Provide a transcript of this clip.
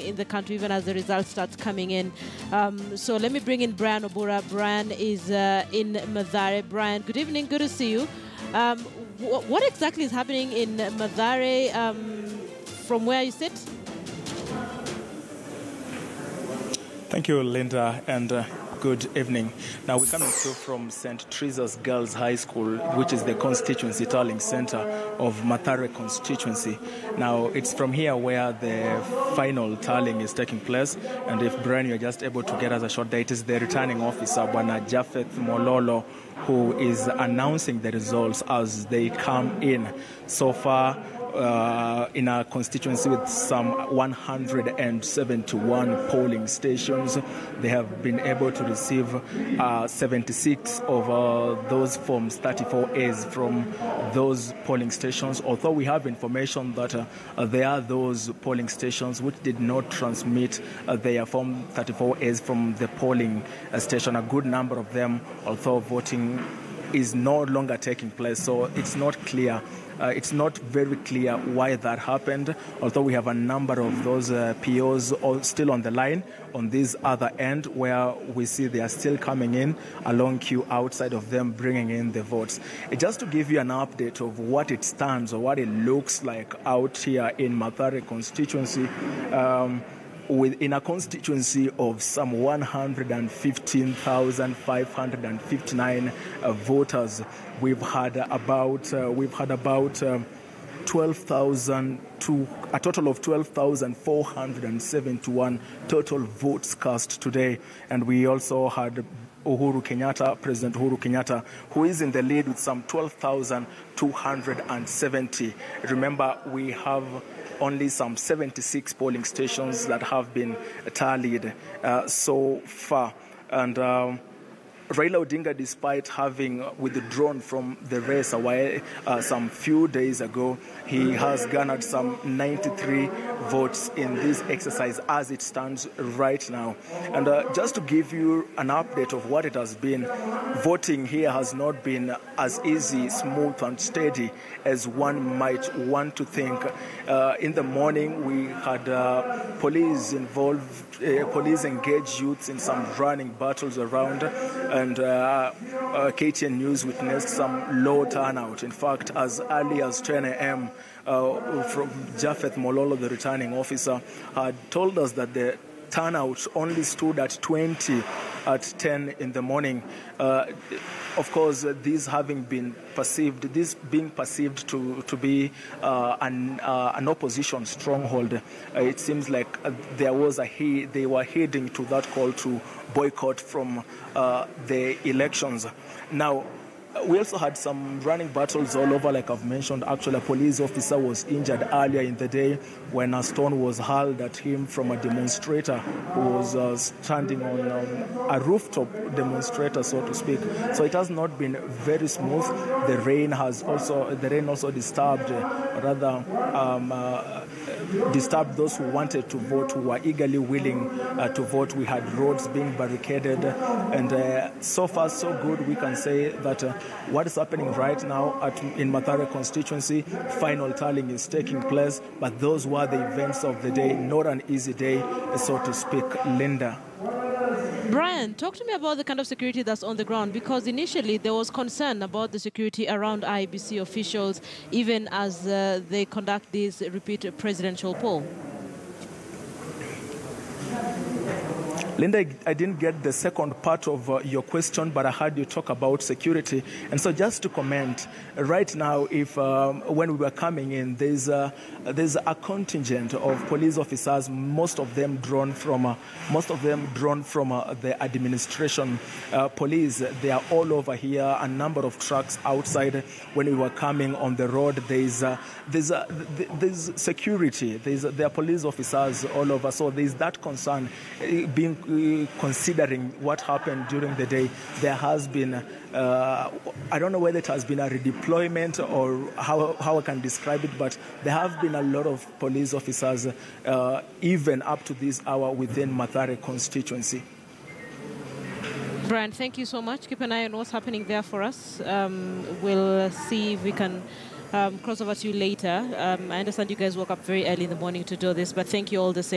in the country even as the results start coming in. Um, so let me bring in Brian Obuya. Brian is uh, in Mathare. Brian, good evening. Good to see you. Um, wh- what exactly is happening in Mathare um, from where you sit? Thank you, Linda, and uh, good evening. Now, we're coming through from St. Teresa's Girls High School, which is the constituency tallying center of Mathare constituency. Now, it's from here where the final tallying is taking place, and if Brian, you're just able to get us a short date, is the returning officer, Bwana Japheth Mololo, who is announcing the results as they come in. So far, uh, in our constituency with some 171 polling stations. They have been able to receive uh, 76 of uh, those forms 34As from those polling stations. Although we have information that uh, there are those polling stations which did not transmit uh, their form 34As from the polling uh, station. A good number of them, although voting is no longer taking place, so it's not clear. Uh, it's not very clear why that happened, although we have a number of those uh, POs still on the line on this other end where we see they are still coming in, a long queue outside of them bringing in the votes. Uh, just to give you an update of what it stands or what it looks like out here in Mathare constituency. Um, within a constituency of some 115,559 uh, voters, we've had about uh, we've had about um, 12,000 to a total of 12,471 total votes cast today, and we also had Uhuru Kenyatta, President Uhuru Kenyatta, who is in the lead with some 12,270. Remember, we have only some 76 polling stations that have been tallied uh, so far. And um, Raila Odinga, despite having withdrawn from the race uh, some few days ago, he has garnered some 93 votes in this exercise as it stands right now. And uh, just to give you an update of what it has been, voting here has not been as easy, smooth, and steady as one might want to think. Uh, in the morning, we had uh, police involved, uh, police engaged youths in some running battles around and uh, uh, KTN News witnessed some low turnout. In fact, as early as 10 a.m., uh, from Japheth Mololo, the returning officer, had told us that the turnout only stood at 20 at 10 in the morning. Uh, of course, uh, these having been perceived, this being perceived to, to be uh, an, uh, an opposition stronghold, uh, it seems like uh, there was a he, they were heading to that call to boycott from the elections. Now, we also had some running battles all over, like I've mentioned. Actually, a police officer was injured earlier in the day when a stone was hurled at him from a demonstrator who was uh, standing on um, a rooftop demonstrator, so to speak. So it has not been very smooth. The rain has also the rain also disturbed, uh, rather. Um, uh, disturbed those who wanted to vote, who were eagerly willing uh, to vote. We had roads being barricaded, and uh, so far so good. We can say that uh, what is happening right now at, in Mathare constituency, final tallying is taking place, but those were the events of the day. Not an easy day, so to speak. Linda. Brian, talk to me about the kind of security that's on the ground because initially there was concern about the security around IEBC officials even as uh, they conduct this repeat presidential poll. Linda, I didn't get the second part of uh, your question, but I heard you talk about security. And so, just to comment, right now, if um, when we were coming in, there's a, there's a contingent of police officers, most of them drawn from uh, most of them drawn from uh, the administration uh, police. They are all over here. A number of trucks outside. When we were coming on the road, there's uh, there's uh, there's security. There's there are police officers all over. So there's that concern being considering what happened during the day, there has been, uh, I don't know whether it has been a redeployment or how, how I can describe it, but there have been a lot of police officers, uh, even up to this hour, within Mathare constituency. Brian, thank you so much. Keep an eye on what's happening there for us. Um, we'll see if we can um, cross over to you later. Um, I understand you guys woke up very early in the morning to do this, but thank you all the same.